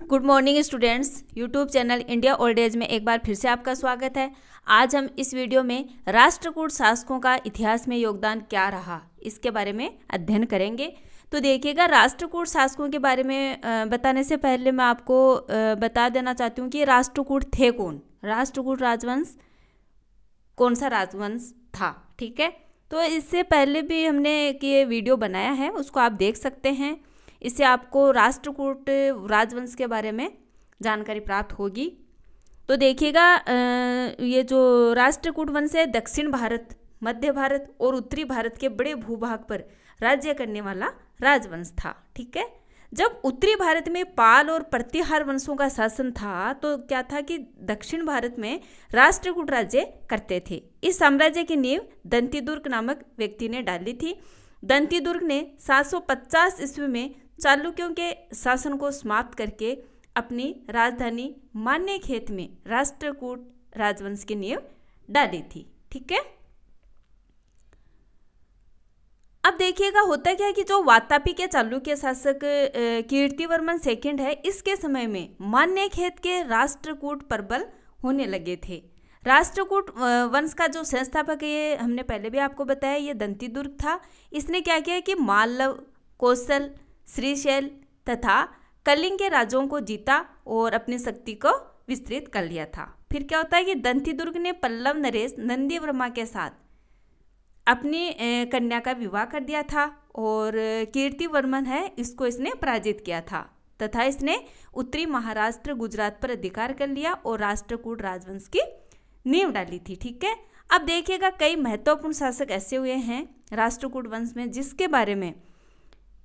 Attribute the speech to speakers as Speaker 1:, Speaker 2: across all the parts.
Speaker 1: Good morning students YouTube channel India old age में एक बार फिर से आपका स्वागत है। आज हम इस वीडियो में राष्ट्रकूट शासकों का इतिहास में योगदान क्या रहा, इसके बारे में अध्ययन करेंगे। तो देखिएगा, राष्ट्रकूट शासकों के बारे में बताने से पहले मैं आपको बता देना चाहती हूँ कि राष्ट्रकूट थे कौन? राष्ट्रकूट राजवंश, कौन सा राजवंश था? ठीक है? तो इससे पहले भी हमने एक ये वीडियो बनाया है, उसको आप देख सकते हैं। इससे आपको राष्ट्रकूट, राजवंश के बारे में जानकारी प्राप्त होगी। तो देखिएगा ये जो राष्ट्रकूट वंश है, दक्षिण भारत, मध्य भारत और उत्तरी भारत के बड़े भूभाग पर राज्य करने वाला राजवंश था, ठीक है? जब उत्तरी भारत में पाल और प्रतिहार वंशों का शासन था तो क्या था कि दक्षिण भारत में राष्ट्रकूट राज्य करते थे। इस साम्राज्य की नींव दंतीदुर्ग नामक व्यक्ति ने डाली थी। दंतीदुर्ग ने 750 ईस्वी में चालुक्यों के शासन को समाप्त करके अपनी राजधानी मान्य खेत में राष्ट्रकूट राजवंश की नींव डाली थी, ठीक है? अब देखिएगा, होता क्या है कि जो वातापी के चालुक्य शासक कीर्तिवर्मन सेकंड है, इसके समय में मान्य खेत के राष्ट्रकूट प्रबल होने लगे थे। राष्ट्रकूट वंश का जो संस्थापक है, ये हमने पहले भी आपको बताया, ये दंती दुर्ग था। इसने क्या किया कि मालव कौशल श्रीशैल तथा कलिंग के राज्यों को जीता और अपनी शक्ति को विस्तृत कर लिया था। फिर क्या होता है कि दंती दुर्ग ने पल्लव नरेश नंदी वर्मा के साथ अपनी कन्या का विवाह कर दिया था और कीर्ति वर्मन है, इसको इसने पराजित किया था तथा इसने उत्तरी महाराष्ट्र, गुजरात पर अधिकार कर लिया और राष्ट्रकूट राजवंश की नींव डाली थी, ठीक है? अब देखिएगा, कई महत्वपूर्ण शासक ऐसे हुए हैं राष्ट्रकूट वंश में जिसके बारे में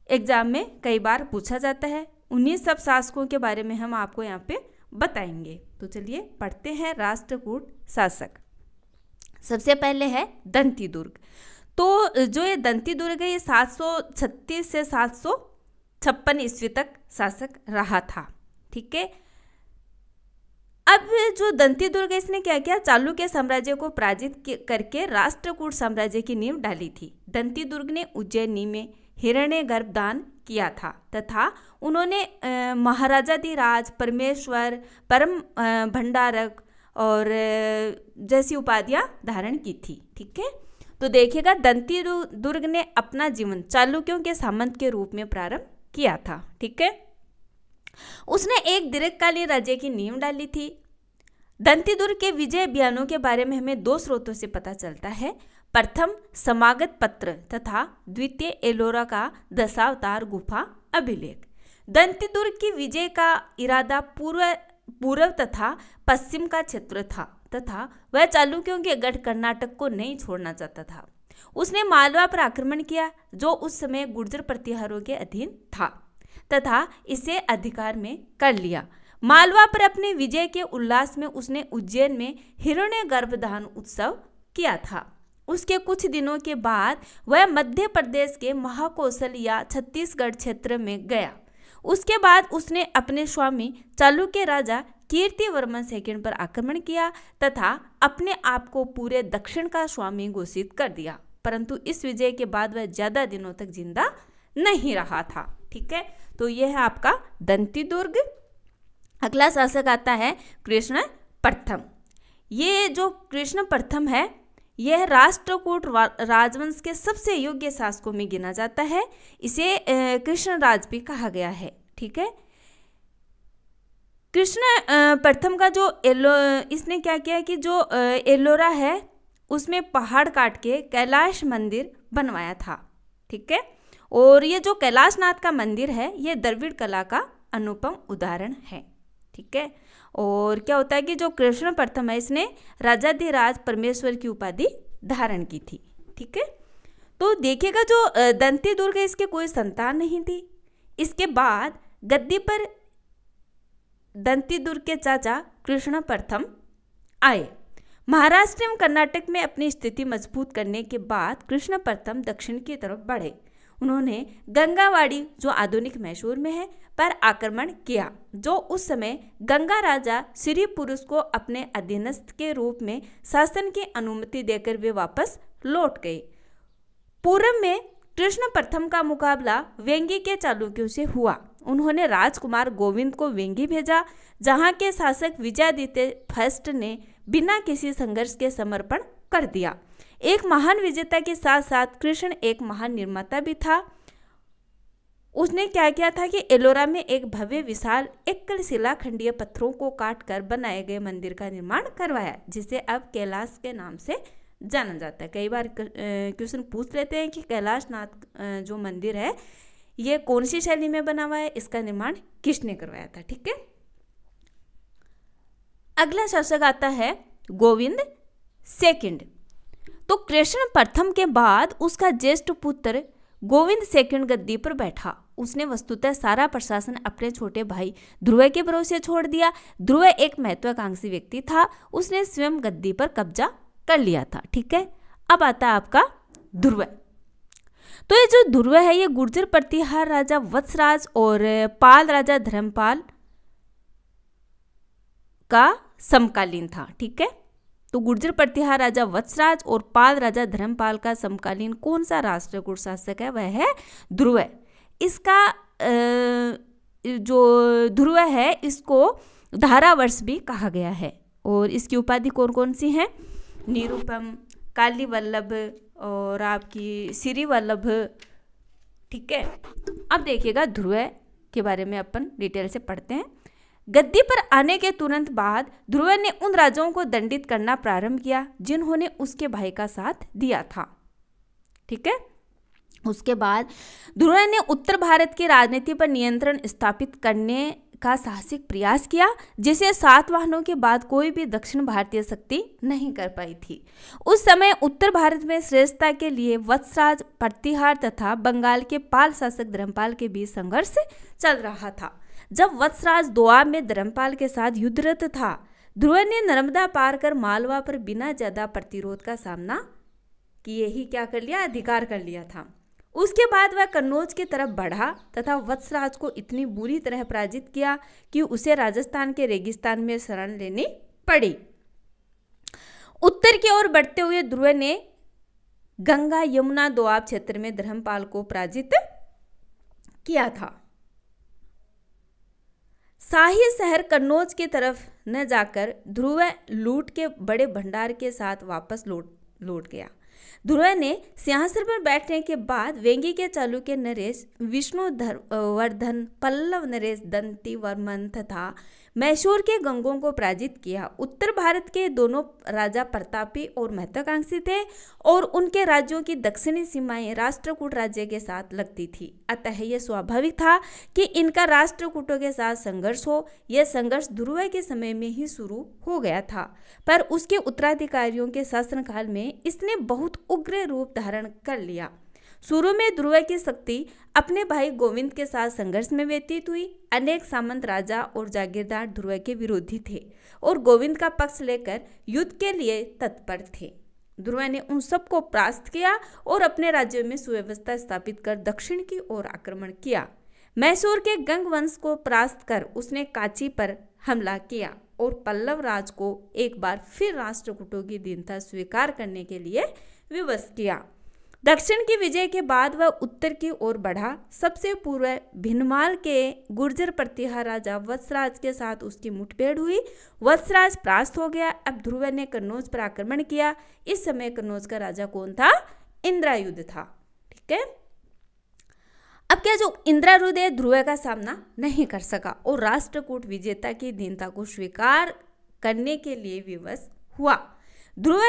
Speaker 1: एग्ज़ाम में कई बार पूछा जाता है। उन्हीं सब शासकों के बारे में हम आपको यहाँ पे बताएँगे। तो चलिए पढ़ते हैं राष्ट्रकूट शासक। सबसे पहले है दंती दुर्ग तो जो ये दंती दुर्ग है, ये 736 से सात सौ छप्पन ईस्वी तक शासक रहा था। ठीक है? अब जो दंती दुर्ग इसने क्या किया चालुक्य साम्राज्य को पराजित करके राष्ट्रकूट साम्राज्य की नींव डाली थी? दंती दुर्ग ने उज्जैनी में हिरण्य गर्भदान किया था तथा उन्होंने महाराजाधिराज, परमेश्वर, परम भंडारक और जैसी उपाधियाँ धारण की थी, ठीक है? तो देखिएगा, दंती दुर्ग ने अपना जीवन चालुक्यों के सामंत के रूप में प्रारंभ किया था, ठीक है? उसने एक दीर्घकालीन राज्य की नींव डाली थी। दंती दुर्ग के विजय अभियानों के बारे में हमें दो स्रोतों से पता चलता है। प्रथम समागत पत्र तथा द्वितीय एलोरा का दशावतार गुफा अभिलेख। दंतीदुर्ग की विजय का इरादा पूर्व पूर्व तथा पश्चिम का क्षेत्र था तथा वह चालुक्यों के गढ़ कर्नाटक को नहीं छोड़ना चाहता था। उसने मालवा पर आक्रमण किया, जो उस समय गुर्जर प्रतिहारों के अधीन था तथा इसे अधिकार में कर लिया। मालवा पर अपने विजय के उल्लास में उसने उज्जैन में हिरण्य गर्भधान उत्सव किया था। उसके कुछ दिनों के बाद वह मध्य प्रदेश के महाकौशल या छत्तीसगढ़ क्षेत्र में गया। उसके बाद उसने अपने स्वामी चालुक्य राजा कीर्ति कीर्तिवर्मन सेकंड पर आक्रमण किया तथा अपने आप को पूरे दक्षिण का स्वामी घोषित कर दिया। परंतु इस विजय के बाद वह ज़्यादा दिनों तक ज़िंदा नहीं रहा था। ठीक है? तो यह है आपका दंती दुर्ग। अगला शासक आता है कृष्ण प्रथम। ये जो कृष्ण प्रथम है यह राष्ट्रकूट राजवंश के सबसे योग्य शासकों में गिना जाता है। इसे कृष्ण राज भी कहा गया है, ठीक है? कृष्ण प्रथम का जो एलो, इसने क्या किया कि जो एलोरा है, उसमें पहाड़ काट के कैलाश मंदिर बनवाया था, ठीक है? और ये जो कैलाशनाथ का मंदिर है, ये द्रविड़ कला का अनुपम उदाहरण है। ठीक है? और क्या होता है कि जो कृष्ण प्रथम है, इसने राजाधिराज परमेश्वर की उपाधि धारण की थी, ठीक है? तो देखिएगा जो दंती दुर्ग इसके कोई संतान नहीं थी। इसके बाद गद्दी पर दंती दुर्ग के चाचा कृष्ण प्रथम आए। महाराष्ट्र एवं कर्नाटक में अपनी स्थिति मज़बूत करने के बाद कृष्ण प्रथम दक्षिण की तरफ़ बढ़े। उन्होंने गंगावाड़ी, जो आधुनिक मैसूर में है, पर आक्रमण किया, जो उस समय गंगा राजा श्री पुरुष को अपने अधीनस्थ के रूप में शासन की अनुमति देकर वे वापस लौट गए। पूर्व में कृष्ण प्रथम का मुकाबला व्यंगी के चालुक्यों से हुआ। उन्होंने राजकुमार गोविंद को वेंगी भेजा, जहाँ के शासक विजयादित्य फ़र्स्ट ने बिना किसी संघर्ष के समर्पण कर दिया। एक महान विजेता के साथ साथ कृष्ण एक महान निर्माता भी था। उसने क्या किया था कि एलोरा में एक भव्य, विशाल एकल शिला खंडीय पत्थरों को काट कर बनाए गए मंदिर का निर्माण करवाया, जिसे अब कैलाश के नाम से जाना जाता है। कई बार क्वेश्चन पूछ लेते हैं कि कैलाश नाथ जो मंदिर है, ये कौन सी शैली में बना हुआ है? इसका निर्माण किसने करवाया था? ठीक है? अगला शासक आता है गोविंद सेकंड। तो कृष्ण प्रथम के बाद उसका ज्येष्ठ पुत्र गोविंद सेकंड गद्दी पर बैठा। उसने वस्तुतः सारा प्रशासन अपने छोटे भाई ध्रुव के भरोसे छोड़ दिया। ध्रुव एक महत्वाकांक्षी व्यक्ति था। उसने स्वयं गद्दी पर कब्जा कर लिया था, ठीक है? अब आता है आपका ध्रुव। तो ये जो ध्रुव है, ये गुर्जर प्रतिहार राजा वत्सराज और पाल राजा धर्मपाल का समकालीन था, ठीक है? तो गुर्जर प्रतिहार राजा वत्सराज और पाल राजा धर्मपाल का समकालीन कौन सा राष्ट्रकूट शासक है? वह है ध्रुव। इसका जो ध्रुव है, इसको धारावर्ष भी कहा गया है। और इसकी उपाधि कौन कौन सी हैं? निरुपम काली वल्लभ और आपकी श्री वल्लभ ठीक है? अब देखिएगा ध्रुव के बारे में अपन डिटेल से पढ़ते हैं। गद्दी पर आने के तुरंत बाद ध्रुव ने उन राजाओं को दंडित करना प्रारंभ किया, जिन्होंने उसके भाई का साथ दिया था। ठीक है? उसके बाद ध्रुव ने उत्तर भारत की राजनीति पर नियंत्रण स्थापित करने का साहसिक प्रयास किया, जिसे सात वाहनों के बाद कोई भी दक्षिण भारतीय शक्ति नहीं कर पाई थी। उस समय उत्तर भारत में श्रेष्ठता के लिए वत्सराज, प्रतिहार तथा बंगाल के पाल शासक धर्मपाल के बीच संघर्ष चल रहा था। जब वत्सराज दोआब में धर्मपाल के साथ युद्धरत था ध्रुव ने नर्मदा पार कर मालवा पर बिना ज़्यादा प्रतिरोध का सामना किए ही क्या कर लिया? अधिकार कर लिया था। उसके बाद वह कन्नौज की तरफ़ बढ़ा तथा वत्सराज को इतनी बुरी तरह पराजित किया कि उसे राजस्थान के रेगिस्तान में शरण लेनी पड़ी। उत्तर की ओर बढ़ते हुए ध्रुव ने गंगा यमुना दोआब क्षेत्र में धर्मपाल को पराजित किया था। शाही शहर कन्नौज की तरफ़ न जाकर ध्रुव लूट के बड़े भंडार के साथ वापस लौट लौट गया। ध्रुव ने सिंहासन पर बैठने के बाद वेंगी के चालू के नरेश विष्णु वर्धन, पल्लव नरेश दंती वर्मन तथा मैसूर के गंगों को पराजित किया। उत्तर भारत के दोनों राजा प्रतापी और महत्वाकांक्षी थे और उनके राज्यों की दक्षिणी सीमाएँ राष्ट्रकूट राज्य के साथ लगती थी। अतः यह स्वाभाविक था कि इनका राष्ट्रकूटों के साथ संघर्ष हो। यह संघर्ष ध्रुव के समय में ही शुरू हो गया था। पर उसके उत्तराधिकारियों के शासनकाल में इसने बहुत उग्र रूप धारण कर लिया। शुरू में ध्रुव की शक्ति अपने भाई गोविंद के साथ संघर्ष में व्यतीत हुई। अनेक सामंत राजा और जागीरदार ध्रुव के विरोधी थे और गोविंद का पक्ष लेकर युद्ध के लिए तत्पर थे। ध्रुव ने उन सबको परास्त किया और अपने राज्यों में सुव्यवस्था स्थापित कर दक्षिण की ओर आक्रमण किया। मैसूर के गंग वंश को परास्त कर उसने काची पर हमला किया और पल्लव राज को एक बार फिर राष्ट्रकूटों की दीनता स्वीकार करने के लिए विवश किया। दक्षिण की विजय के बाद वह उत्तर की ओर बढ़ा। सबसे पूर्व भिनमाल के गुर्जर प्रतिहार राजा वत्सराज के साथ उसकी मुठभेड़ हुई। वत्सराज परास्त हो गया। अब ध्रुव ने कन्नौज पर आक्रमण किया। इस समय कन्नौज का राजा कौन था? इंद्रायुद्ध था। ठीक है? अब क्या जो इंद्रारुद है, ध्रुव का सामना नहीं कर सका और राष्ट्रकूट विजेता की दीनता को स्वीकार करने के लिए विवश हुआ। ध्रुव,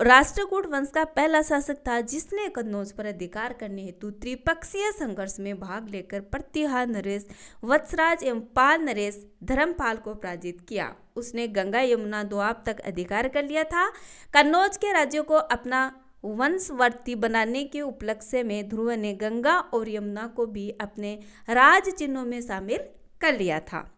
Speaker 1: राष्ट्रकूट वंश का पहला शासक था जिसने कन्नौज पर अधिकार करने हेतु त्रिपक्षीय संघर्ष में भाग लेकर प्रतिहार नरेश, वत्सराज एवं पाल नरेश धर्मपाल को पराजित किया। उसने गंगा यमुना दोआब तक अधिकार कर लिया था। कन्नौज के राज्यों को अपना वंशवर्ती बनाने के उपलक्ष्य में ध्रुव ने गंगा और यमुना को भी अपने राज चिन्हों में शामिल कर लिया था।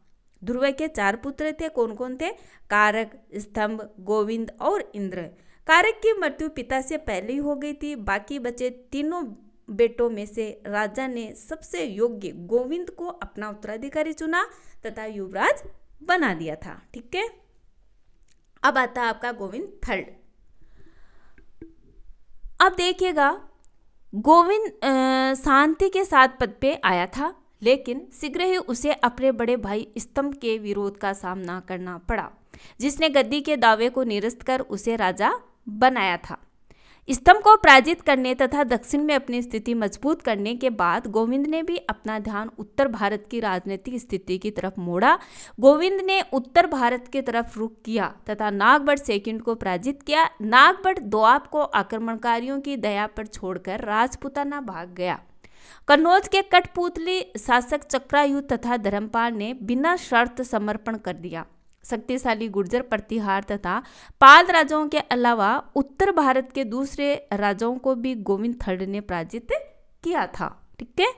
Speaker 1: ध्रुव के चार पुत्र थे कौन कौन थे? कारक, स्तंभ, गोविंद और इंद्र। कारक की मृत्यु पिता से पहले ही हो गई थी। बाकी बचे तीनों बेटों में से राजा ने सबसे योग्य गोविंद को अपना उत्तराधिकारी चुना तथा युवराज बना दिया था। ठीक है? अब आता है आपका गोविंद थर्ड। अब देखिएगा, गोविंद शांति के साथ पद पे आया था। लेकिन शीघ्र ही उसे अपने बड़े भाई स्तंभ के विरोध का सामना करना पड़ा, जिसने गद्दी के दावे को निरस्त कर उसे राजा बनाया था। स्तंभ को पराजित करने तथा दक्षिण में अपनी स्थिति मज़बूत करने के बाद गोविंद ने भी अपना ध्यान उत्तर भारत की राजनीतिक स्थिति की तरफ़ मोड़ा। गोविंद ने उत्तर भारत की तरफ़ रुख किया तथा नागबट सेकंड को पराजित किया। नागबट दोआब को आक्रमणकारियों की दया पर छोड़कर राजपुताना भाग गया। कन्नौज के कठपुतली शासक चक्रायुद्ध तथा धर्मपाल ने बिना शर्त समर्पण कर दिया। शक्तिशाली गुर्जर प्रतिहार तथा पाल राजाओं के अलावा उत्तर भारत के दूसरे राजाओं को भी गोविंद थर्ड ने पराजित किया था। ठीक है?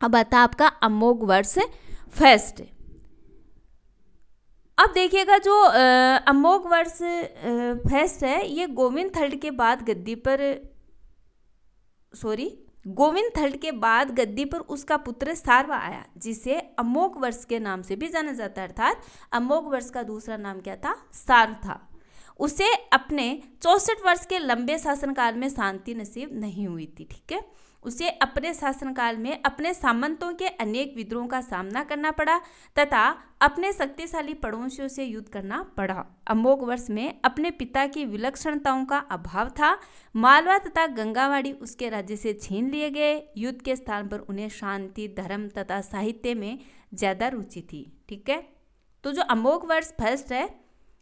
Speaker 1: अब आता आपका अमोघ वर्ष फेस्ट। अब देखिएगा जो अमोघ वर्ष फेस्ट है, ये गोविंद थर्ड के बाद गद्दी पर सॉरी गोविंद थर्ड के बाद गद्दी पर उसका पुत्र सारवा आया, जिसे अमोक वर्ष के नाम से भी जाना जाता है, अर्थात अमोक वर्ष का दूसरा नाम क्या था? सार्व था। उसे अपने चौसठ वर्ष के लंबे शासनकाल में शांति नसीब नहीं हुई थी, ठीक है? उसे अपने शासनकाल में अपने सामंतों के अनेक विद्रोहों का सामना करना पड़ा तथा अपने शक्तिशाली पड़ोसियों से युद्ध करना पड़ा। अमोघ वर्ष में अपने पिता की विलक्षणताओं का अभाव था। मालवा तथा गंगावाड़ी उसके राज्य से छीन लिए गए। युद्ध के स्थान पर उन्हें शांति, धर्म तथा साहित्य में ज़्यादा रुचि थी। ठीक है? तो जो अमोघ वर्ष फ़र्स्ट है,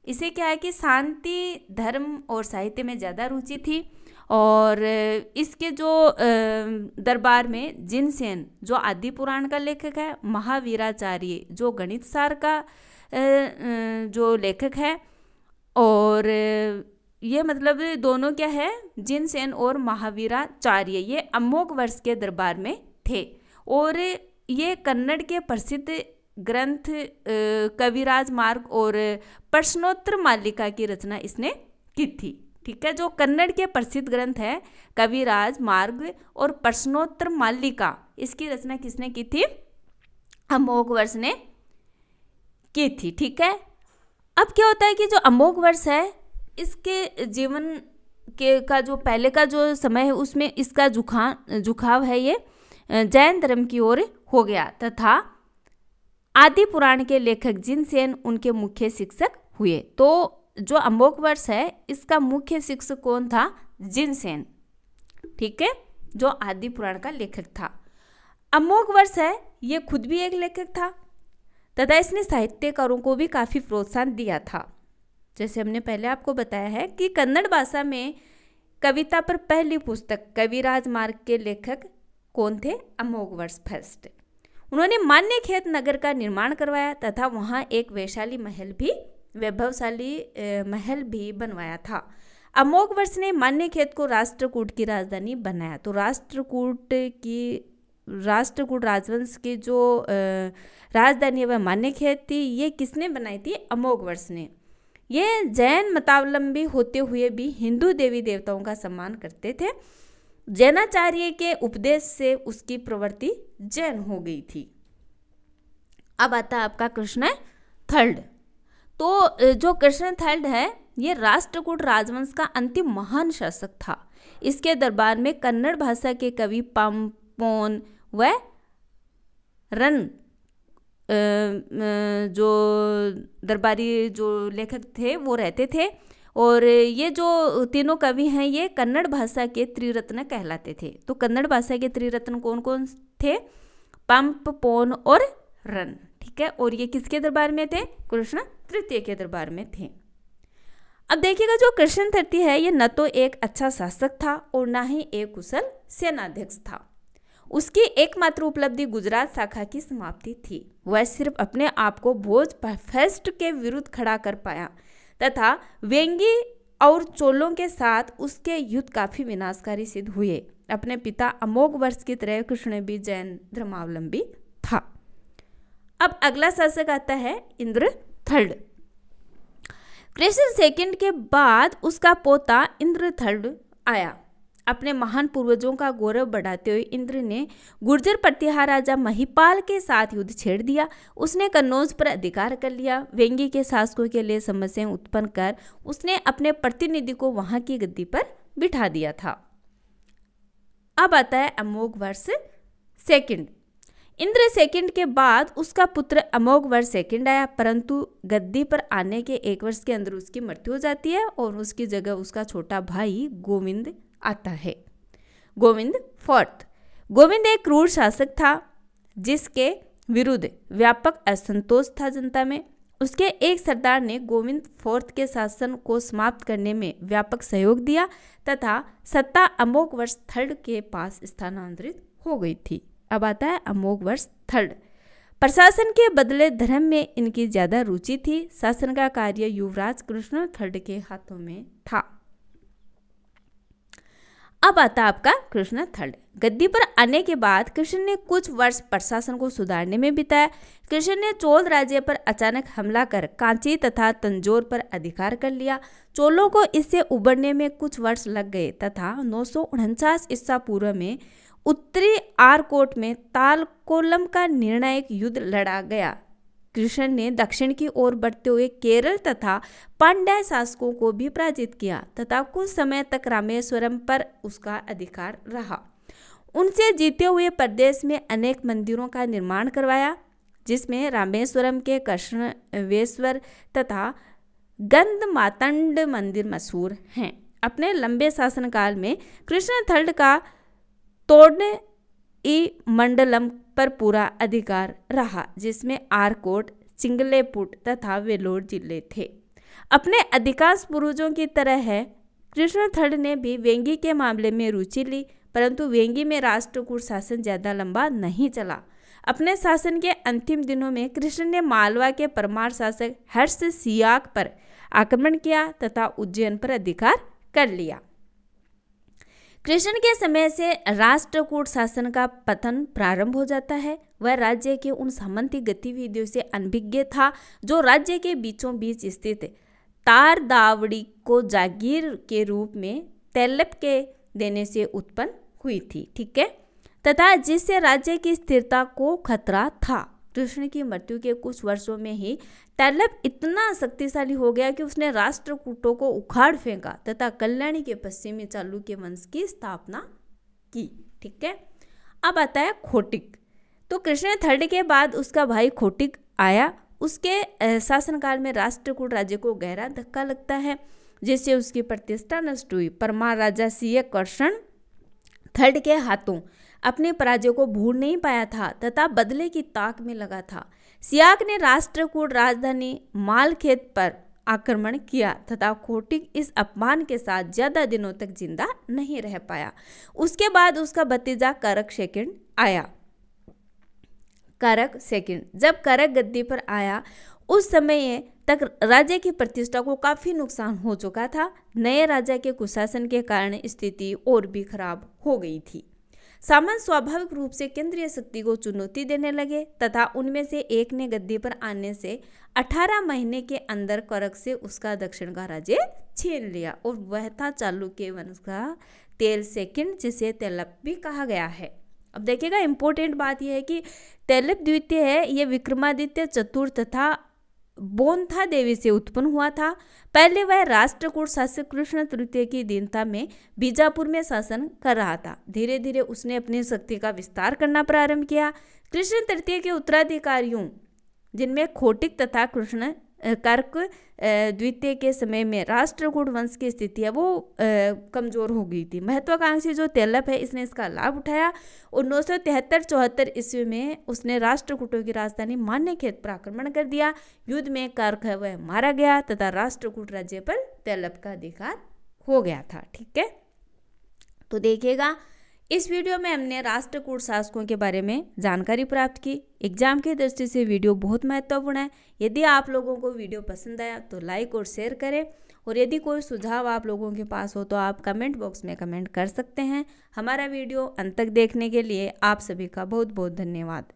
Speaker 1: इसे क्या है कि शांति, धर्म और साहित्य में ज़्यादा रुचि थी। और इसके जो दरबार में जिनसेन, जो आदि पुराण का लेखक है, महावीराचार्य, जो गणित सार का जो लेखक है, और ये मतलब दोनों क्या है, जिनसेन और महावीराचार्य, ये अमोघ वर्ष के दरबार में थे। और ये कन्नड़ के प्रसिद्ध ग्रंथ कविराज मार्ग और प्रश्नोत्तर मालिका की रचना इसने की थी। ठीक है? जो कन्नड़ के प्रसिद्ध ग्रंथ है, कविराज, मार्ग और प्रश्नोत्तर मालिका, इसकी रचना किसने की थी? अमोघ वर्ष ने की थी, ठीक है? अब क्या होता है कि जो अमोघ वर्ष है, इसके जीवन के का जो पहले का जो समय है, उसमें इसका झुका झुकाव है ये, जैन धर्म की ओर हो गया। तथा आदि पुराण के लेखक जिनसेन, उनके मुख्य शिक्षक हुए। तो जो अम्बोक वर्ष है, इसका मुख्य शिक्षक कौन था? जिनसेन। ठीक है? जो आदि पुराण का लेखक था। अमोघ वर्ष है, ये खुद भी एक लेखक था, तथा इसने साहित्यकारों को भी काफ़ी प्रोत्साहन दिया था। जैसे हमने पहले आपको बताया है कि कन्नड़ भाषा में कविता पर पहली पुस्तक कविराज मार्ग के लेखक कौन थे? अमोघ वर्ष फ़र्स्ट। उन्होंने मान्य खेत नगर का निर्माण करवाया, तथा वहाँ एक वैशाली महल भी वैभवशाली महल भी बनवाया था। अमोघ वर्ष ने मान्य खेत को राष्ट्रकूट की राजधानी बनाया। तो राष्ट्रकूट की, राष्ट्रकूट राजवंश की जो राजधानी है, वह मान्य खेत थी। ये किसने बनाई थी? अमोघ वर्ष ने। ये जैन मतावलंबी होते हुए भी हिंदू देवी देवताओं का सम्मान करते थे। जैनाचार्य के उपदेश से उसकी प्रवृत्ति जैन हो गई थी। अब आता आपका कृष्ण थर्ड। तो जो कृष्ण थर्ड है, ये राष्ट्रकूट राजवंश का अंतिम महान शासक था। इसके दरबार में कन्नड़ भाषा के कवि पम्पोन व रन जो दरबारी जो लेखक थे, वो रहते थे। और ये जो तीनों कवि हैं, ये कन्नड़ भाषा के त्रिरत्न कहलाते थे। तो कन्नड़ भाषा के त्रिरत्न कौन कौन थे? पंप पोन और रन। ठीक है? और ये किसके दरबार में थे? कृष्ण तृतीय के दरबार में थे। अब देखिएगा, जो कृष्ण तृतीय है, ये न तो एक अच्छा शासक था और न ही एक कुशल सेनाध्यक्ष था। उसकी एकमात्र उपलब्धि गुजरात शाखा की समाप्ति थी। वह सिर्फ़ अपने आप को भोज फेस्ट के विरुद्ध खड़ा कर पाया तथा वेंगी और चोलों के साथ उसके युद्ध काफ़ी विनाशकारी सिद्ध हुए। अपने पिता अमोघ वर्ष की तरह कृष्ण भी जैन धर्मावलंबी अब अगला शासक आता है इंद्र थर्ड। कृष्ण सेकंड के बाद उसका पोता इंद्र थर्ड आया। अपने महान पूर्वजों का गौरव बढ़ाते हुए इंद्र ने गुर्जर प्रतिहार राजा महिपाल के साथ युद्ध छेड़ दिया। उसने कन्नौज पर अधिकार कर लिया। वेंगी के शासकों के लिए समस्याएँ उत्पन्न कर उसने अपने प्रतिनिधि को वहाँ की गद्दी पर बिठा दिया था। अब आता है अमोघ वर्ष सेकंड। इंद्र सेकंड के बाद उसका पुत्र अमोघ वर्ष सेकंड आया, परंतु गद्दी पर आने के एक वर्ष के अंदर उसकी मृत्यु हो जाती है और उसकी जगह उसका छोटा भाई गोविंद आता है। गोविंद फोर्थ। गोविंद एक क्रूर शासक था, जिसके विरुद्ध व्यापक असंतोष था जनता में। उसके एक सरदार ने गोविंद फोर्थ के शासन को समाप्त करने में व्यापक सहयोग दिया तथा सत्ता अमोघ वर्ष थर्ड के पास स्थानांतरित हो गई थी। अब आता है अमोघ वर्ष थर्ड प्रशासन के बदले धर्म में इनकी ज़्यादा रुचि थी। शासन का कार्य युवराज कृष्ण थर्ड के हाथों में था। अब आता आपका कृष्ण थर्ड गद्दी पर आने के बाद कृष्ण ने कुछ वर्ष प्रशासन को सुधारने में बिताया। कृष्ण ने चोल राज्य पर अचानक हमला कर कांची तथा तंजोर पर अधिकार कर लिया। चोलों को इससे उबरने में कुछ वर्ष लग गए तथा नौ सौ ईसा पूर्व में उत्तरी आरकोट में तालकोलम का निर्णायक युद्ध लड़ा गया। कृष्ण ने दक्षिण की ओर बढ़ते हुए केरल तथा पांड्या शासकों को भी पराजित किया तथा कुछ समय तक रामेश्वरम पर उसका अधिकार रहा। उनसे जीते हुए प्रदेश में अनेक मंदिरों का निर्माण करवाया, जिसमें रामेश्वरम के कृष्णवेश्वर तथा गंध मातंड मंदिर मशहूर हैं। अपने लंबे शासनकाल में कृष्ण थर्ड का तोड़ने ई मंडलम पर पूरा अधिकार रहा, जिसमें आरकोट चिंगलेपुट तथा वेलोर ज़िले थे। अपने अधिकांश पूर्वजों की तरह है कृष्ण थर्ड ने भी वेंगी के मामले में रुचि ली, परंतु वेंगी में राष्ट्रकूट शासन ज़्यादा लंबा नहीं चला। अपने शासन के अंतिम दिनों में कृष्ण ने मालवा के परमार शासक हर्ष सियाक पर आक्रमण किया तथा उज्जैन पर अधिकार कर लिया। कृष्ण के समय से राष्ट्रकूट शासन का पतन प्रारंभ हो जाता है। वह राज्य के उन सामंती गतिविधियों से अनभिज्ञ था, जो राज्य के बीचों बीच स्थित तार दावड़ी को जागीर के रूप में तैलप के देने से उत्पन्न हुई थी, ठीक है? तथा जिससे राज्य की स्थिरता को खतरा था। कृष्ण की मृत्यु के कुछ वर्षों में ही तैलप इतना शक्तिशाली हो गया कि उसने राष्ट्रकूटों को उखाड़ फेंका तथा कल्याणी के पश्चिमी चालुक्य वंश की स्थापना की, ठीक है? अब आता है खोटिक। तो कृष्ण थर्ड के बाद उसका भाई खोटिक आया। उसके शासनकाल में राष्ट्रकूट राज्य को गहरा धक्का लगता है, जिससे उसकी प्रतिष्ठा नष्ट हुई। परमार राजा सीय कर्षण थर्ड के हाथों अपने पराजय को भूल नहीं पाया था तथा बदले की ताक में लगा था। सियाक ने राष्ट्रकूट राजधानी मालखेत पर आक्रमण किया तथा कोटिक इस अपमान के साथ ज़्यादा दिनों तक ज़िंदा नहीं रह पाया। उसके बाद उसका भतीजा करक सेकंड आया। करक सेकंड, जब करक गद्दी पर आया, उस समय तक राज्य की प्रतिष्ठा को काफ़ी नुकसान हो चुका था। नए राजा के कुशासन के कारण स्थिति और भी खराब हो गई थी। सामंत स्वाभाविक रूप से केंद्रीय शक्ति को चुनौती देने लगे तथा उनमें से एक ने गद्दी पर आने से 18 महीने के अंदर करक से उसका दक्षिण का राज्य छीन लिया और वह था चालुक्य वंश का तेल सेकंड, जिसे तेलप भी कहा गया है। अब देखिएगा इंपॉर्टेंट बात यह है कि तेलप द्वितीय है ये विक्रमादित्य चतुर्थ तथा बोनथा देवी से उत्पन्न हुआ था। पहले वह राष्ट्रकूट शासक कृष्ण तृतीय की दीनता में बीजापुर में शासन कर रहा था। धीरे धीरे उसने अपनी शक्ति का विस्तार करना प्रारंभ किया। कृष्ण तृतीय के उत्तराधिकारियों, जिनमें खोटिक तथा कृष्ण कर्क द्वितीय के समय में राष्ट्रकूट वंश की स्थिति है, वो कमज़ोर हो गई थी। महत्वाकांक्षी जो तेलप है, इसने इसका लाभ उठाया और नौ सौ तिहत्तर चौहत्तर ईस्वी में उसने राष्ट्रकूटों की राजधानी मान्य खेत पर आक्रमण कर दिया। युद्ध में कर्क है, वह मारा गया तथा राष्ट्रकूट राज्य पर तेलप का अधिकार हो गया था, ठीक है? तो देखिएगा इस वीडियो में हमने राष्ट्रकूट शासकों के बारे में जानकारी प्राप्त की। एग्ज़ाम की दृष्टि से वीडियो बहुत महत्वपूर्ण है। यदि आप लोगों को वीडियो पसंद आया तो लाइक और शेयर करें। और यदि कोई सुझाव आप लोगों के पास हो तो आप कमेंट बॉक्स में कमेंट कर सकते हैं। हमारा वीडियो अंत तक देखने के लिए आप सभी का बहुत बहुत धन्यवाद।